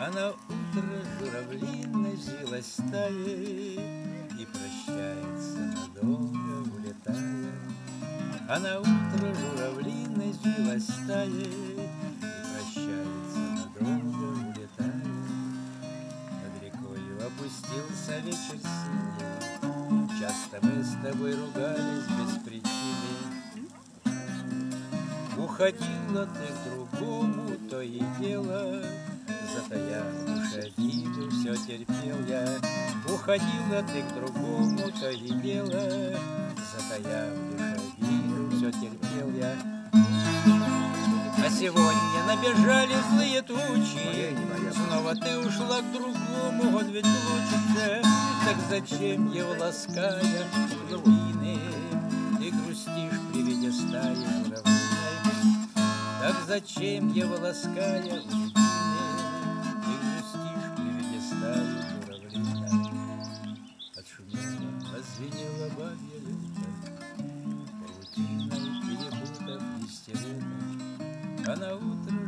А на утро журавлиной жилась стая И прощается надолго улетая. А на утро журавлиной жилась стая И прощается надолго улетая. Над рекою опустился вечер синий, Часто мы с тобой ругались без причины. Уходила ты к другому, то и все терпел я. Уходила ты к другому, то и дело, Затая в душе обиду, все терпел я. А сегодня набежали злые тучи, Снова ты ушла к другому, он ведь лучше. Так зачем его лаская глубины, Ты грустишь при виде стаи журавлиной? Так зачем его лаская глубины, Позвенело бабье лето, Паутиной перепутав листья лета, А на утро